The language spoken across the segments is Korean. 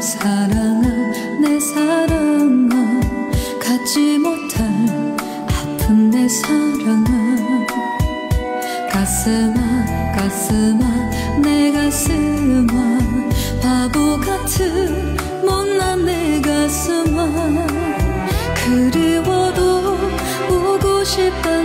사랑아 내 사랑아 갖지 못할 아픈 내 사랑아 가슴아 가슴아 내 가슴아. 바보 같은 못난 내 가슴아. 그리워도 보고 싶다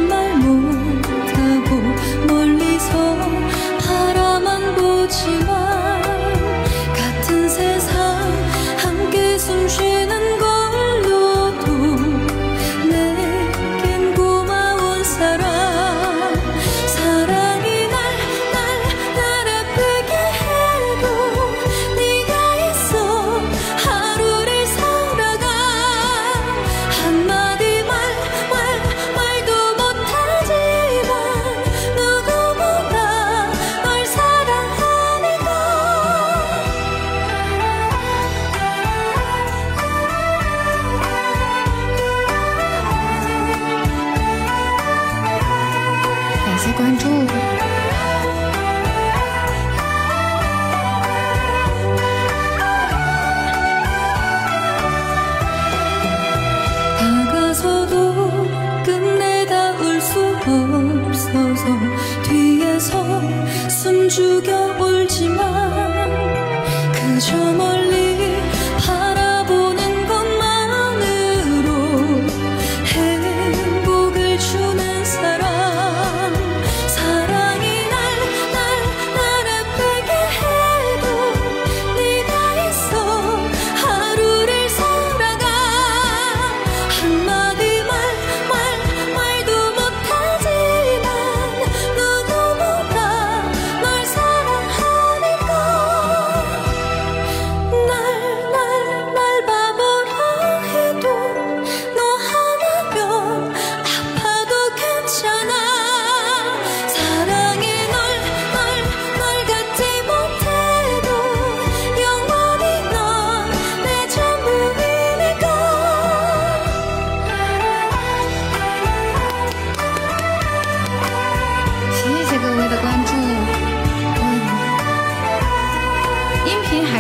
끝내다 울 수 없어서 뒤에서 숨죽여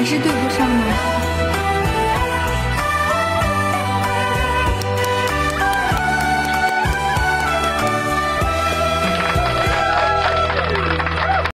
还是对不上吗？